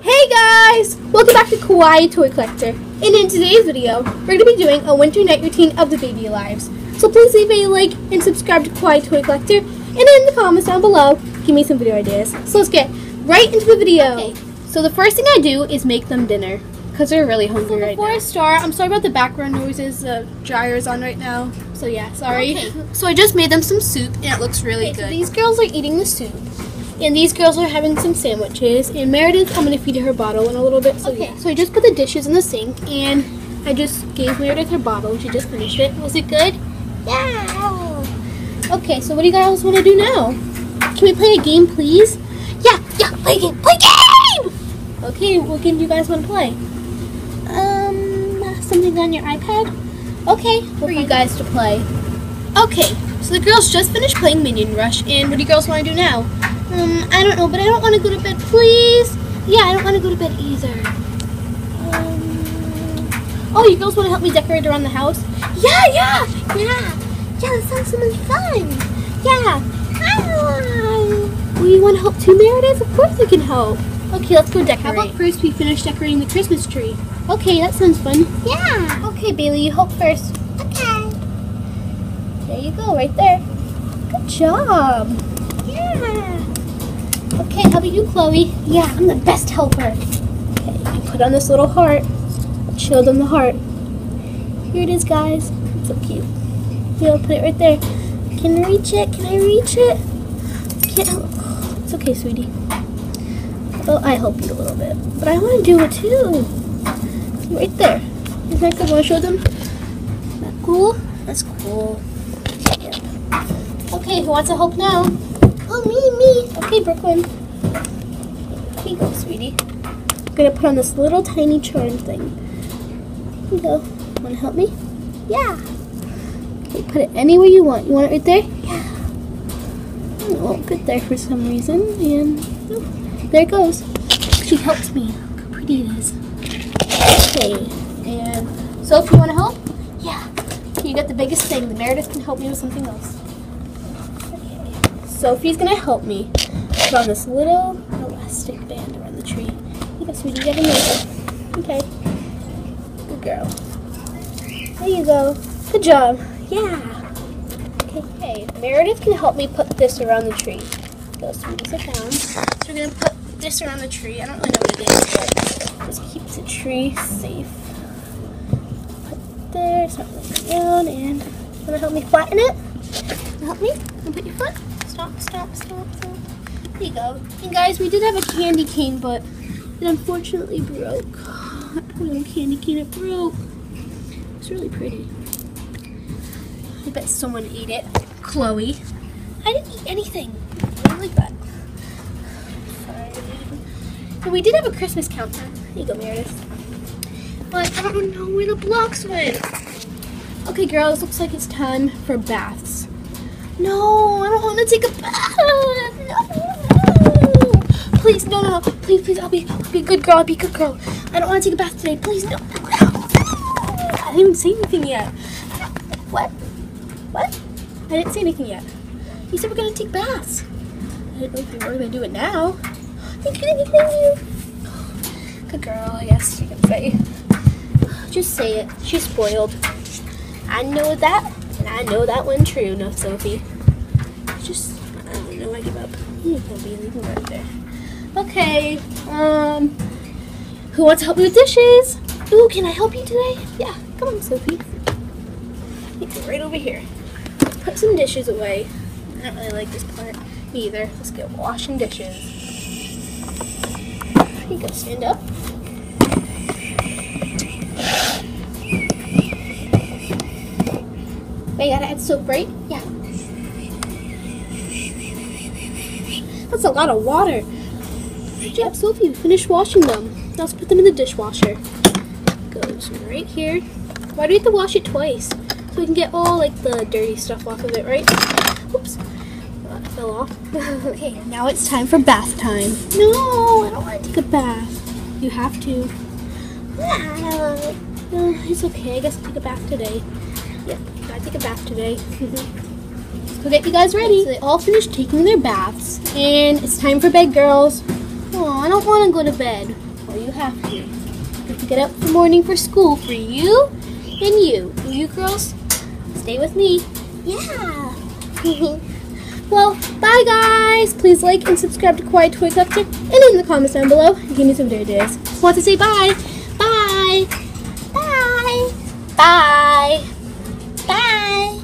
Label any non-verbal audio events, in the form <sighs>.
Hey guys! Welcome back to Kawaii Toy Collector. And in today's video, we're going to be doing a winter night routine of the Baby Alives. So please leave a like and subscribe to Kawaii Toy Collector. And in the comments down below, give me some video ideas. So let's get right into the video. Okay. So the first thing I do is make them dinner. Because they're really hungry so right now. Before I start, I'm sorry about the background noises. The dryer is on right now. So yeah, sorry. Okay. So I just made them some soup and it looks really okay, good. So these girls are eating the soup. And these girls are having some sandwiches. And Meredith, I'm going to feed her bottle in a little bit. So okay. yeah. So I just put the dishes in the sink. And I just gave Meredith her bottle. She just finished it. Was it good? Yeah. Okay, so what do you guys want to do now? Can we play a game, please? Yeah, yeah, play a game. Play a game! Okay, what game do you guys want to play? Um, something on your iPad? Okay, for you guys to play. Okay, so the girls just finished playing Minion Rush, and what do you girls want to do now? Um, I don't know, but I don't want to go to bed, please. Yeah, I don't want to go to bed either. Um, oh, you girls want to help me decorate around the house? Yeah, yeah, yeah. Yeah, that sounds so much fun. Yeah. Hi. Well, you want to help too, Meredith? Of course I can help. Okay, let's go decorate. How about first we finish decorating the Christmas tree? Okay, that sounds fun. Yeah. Okay, Bailey, you help first. Okay. There you go, right there. Good job. Yeah. Okay, how about you, Chloe? Yeah, I'm the best helper. Okay, you put on this little heart. Show them the heart. Here it is, guys. It's so cute. Yeah, I'll put it right there. Can I reach it? Can I reach it? Can't help. It's okay, sweetie. Well, I help you a little bit. But I want to do it too. Right there. Isn't that good? Want to show them? Is that cool? That's cool. Okay, who wants to help now? Oh, me, me. Okay, Brooklyn. Here you go, sweetie. I'm gonna put on this little tiny charm thing. Here you go. Wanna help me? Yeah. Okay, put it anywhere you want. You want it right there? Yeah. It won't fit there for some reason. And oh, there it goes. She helped me. Look how pretty it is. Okay. And so if you wanna help? Yeah. You got the biggest thing. The Meredith can help me with something else. Sophie's gonna help me put on this little elastic band around the tree. You go, sweetie, you gotta Okay. Good girl. There you go. Good job. Yeah. Okay, hey, Meredith can help me put this around the tree. Go, sweetie, sit down. So we're gonna put this around the tree. I don't really know what it is, but just keeps the tree safe. Put there, start looking down, and wanna help me flatten it? Help me? And put your foot stop, stop, stop, stop. There you go. And guys, we did have a candy cane, but it unfortunately broke. <sighs> Little candy cane, it broke. It's really pretty. I bet someone ate it. Chloe. I didn't eat anything. I don't like that. But we did have a Christmas counter. There you go, Meredith. But I don't know where the blocks went. Okay, girls, looks like it's time for baths. No, I don't want to take a bath. No. Please, no, no, no. Please, please, I'll be, I'll be a good girl. I'll be a good girl. I don't want to take a bath today. Please, no. I didn't say anything yet. What? What? I didn't say anything yet. You said we're going to take baths. I didn't know if we were going to do it now. Thank you, thank you, thank you. Good girl, I guess you can say. Just say it. She's spoiled. I know that. And I know that one true, no, Sophie. Just, I don't know, I give up. You can be leaving right there. Okay, um, who wants to help me with dishes? Ooh, can I help you today? Yeah, come on, Sophie. right over here. Put some dishes away. I don't really like this part either. Let's get washing dishes. You go, stand up. I gotta add soap, right? Yeah. That's a lot of water. Job, Sophie. Finish washing them. Now let's put them in the dishwasher. Goes right here. Why do we have to wash it twice? So we can get all like the dirty stuff off of it, right? Oops. That fell off. <laughs> okay, now it's time for bath time. No, I don't want to take a bath. You have to. Uh, it's okay. I guess I'll take a bath today. Yep, gotta take a bath today. Let's go get you guys ready. So they all finished taking their baths, and it's time for bed, girls. Aw, I don't want to go to bed. Well, you have to. You have to get up in the morning for school for you and you. And you girls, stay with me. Yeah. <laughs> well, bye guys. Please like and subscribe to Kawaii Toy Collector and in the comments down below, give me some ideas. Want to say bye? Bye. Bye. Bye. Bye!